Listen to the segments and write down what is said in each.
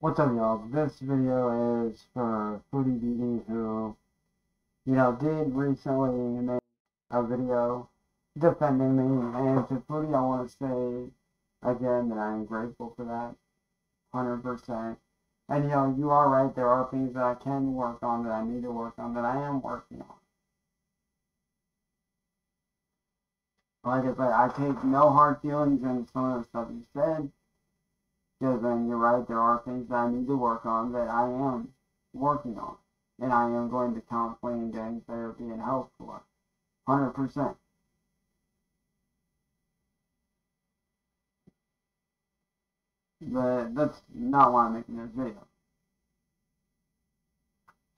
What's up, y'all? This video is for Foodie Beauty, who, you know, did recently make a video defending me, and to Foodie, I want to say again that I am grateful for that, 100%. And, you know, you are right, there are things that I can work on, that I need to work on, that I am working on. Like I said, I take no hard feelings in some of the stuff you said. Because then you're right, there are things that I need to work on that I am working on. And I am going to constantly getting therapy and help for. 100%. But that's not why I'm making this video.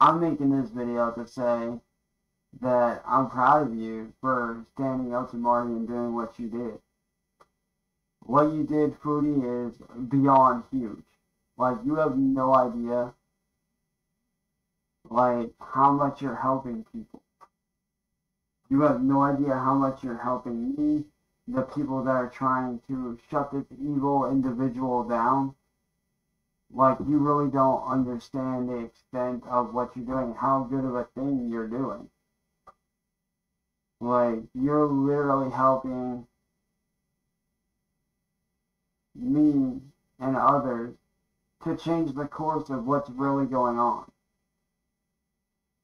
I'm making this video to say that I'm proud of you for standing up to Marty and doing what you did what you did, Foodie, is beyond huge. Like, you have no idea, like, how much you're helping people. You have no idea how much you're helping me, the people that are trying to shut this evil individual down. Like, you really don't understand the extent of what you're doing, how good of a thing you're doing. Like, you're literally helping me, and others to change the course of what's really going on.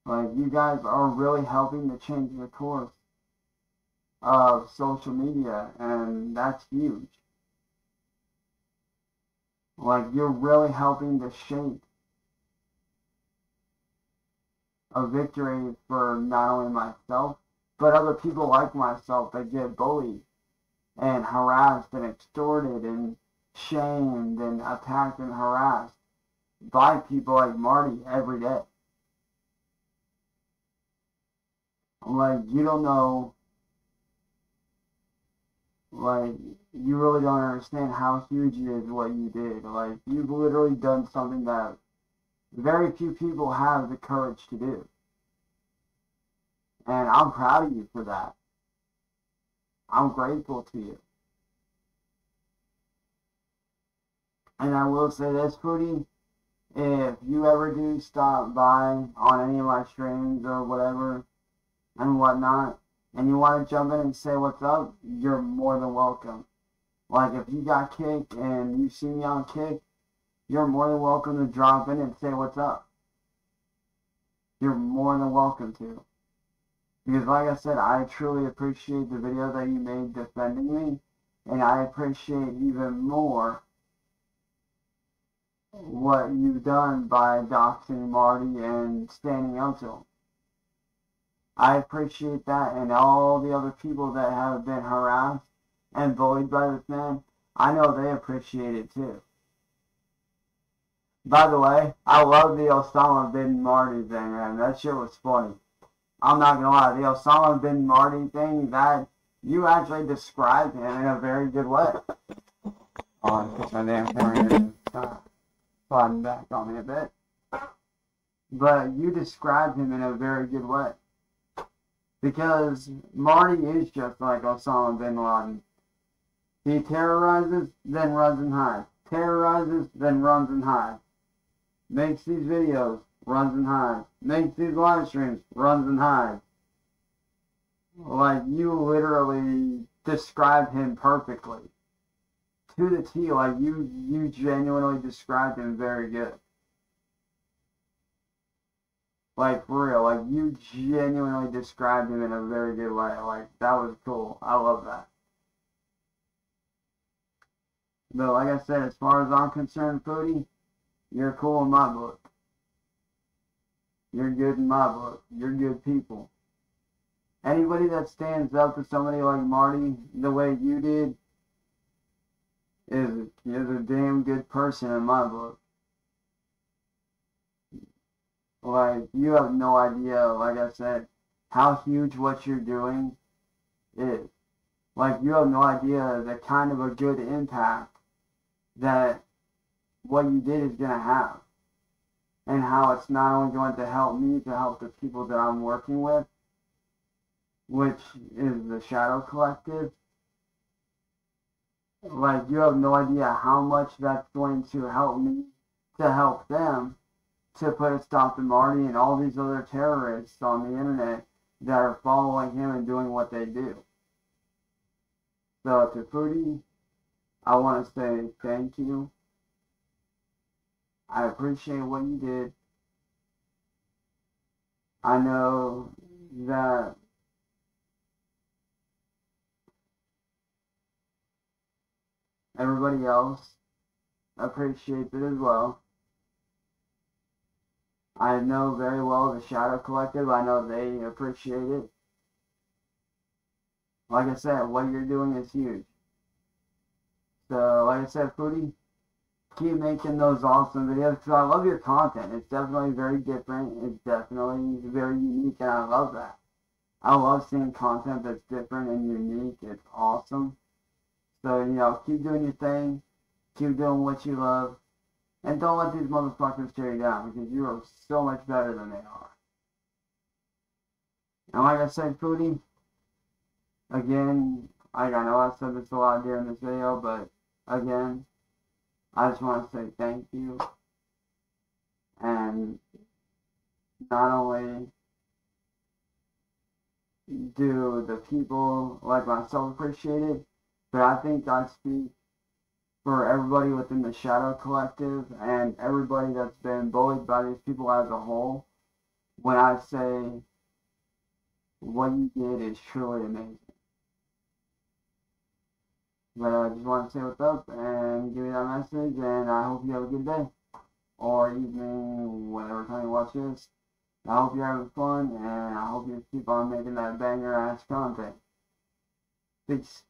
Like, you guys are really helping to change the course of social media, and that's huge. Like, you're really helping to shape a victory for not only myself, but other people like myself that get bullied and harassed and extorted and shamed and attacked and harassed by people like Marty every day. Like, you don't know, like, you really don't understand how huge it is what you did. Like, you've literally done something that very few people have the courage to do. And I'm proud of you for that. I'm grateful to you. And I will say this, Foodie, if you ever do stop by on any of my streams or whatever and whatnot, and you want to jump in and say what's up, you're more than welcome. Like, if you got Kick and you see me on Kick, you're more than welcome to drop in and say what's up. You're more than welcome to. Because like I said, I truly appreciate the video that you made defending me. And I appreciate even more what you've done by doxing Marty and standing up to him. I appreciate that and all the other people that have been harassed and bullied by this man. I know they appreciate it too. By the way, I love the Osama bin Marty thing, man. That shit was funny. I'm not gonna lie, the Osama bin Marty thing, that you actually described him in a very good way. On, oh, my damn sliding back on me a bit. But you described him in a very good way. Because Marty is just like Osama bin Laden. He terrorizes, then runs and hides. Terrorizes, then runs and hides. Makes these videos, runs and hides. Makes these live streams, runs and hides. Like, you literally described him perfectly. To the T, like, you, you genuinely described him very good. Like, for real, like, you genuinely described him in a very good way. Like, that was cool. I love that. But like I said, as far as I'm concerned, Foodie, you're cool in my book. You're good in my book. You're good people. Anybody that stands up to somebody like Marty the way you did is is a damn good person in my book. Like you have no idea, like I said, how huge what you're doing is. Like you have no idea the kind of a good impact that what you did is gonna have and how it's not only going to help me to help the people that I'm working with, which is the Shadow Collective. Like, you have no idea how much that's going to help me to help them to put a stop to Marty and all these other terrorists on the internet that are following him and doing what they do. So to Foodie, I want to say thank you. I appreciate what you did. I know that everybody else appreciates it as well. I know very well the Shadow Collective. I know they appreciate it. Like I said, what you're doing is huge. So, like I said, Foodie, keep making those awesome videos because I love your content. It's definitely very different. It's definitely very unique, and I love that. I love seeing content that's different and unique. It's awesome. So, you know, keep doing your thing. Keep doing what you love. And don't let these motherfuckers tear you down because you are so much better than they are. And like I said, Foodie, again, I know I said this a lot during this video, but again, I just want to say thank you. And not only do the people like myself appreciate it, but I think I speak for everybody within the Shadow Collective and everybody that's been bullied by these people as a whole when I say what you did is truly amazing. But I just want to say what's up and give you that message and I hope you have a good day or evening, whatever time you watch this. I hope you're having fun and I hope you keep on making that banger ass content. Peace.